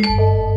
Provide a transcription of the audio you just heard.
Música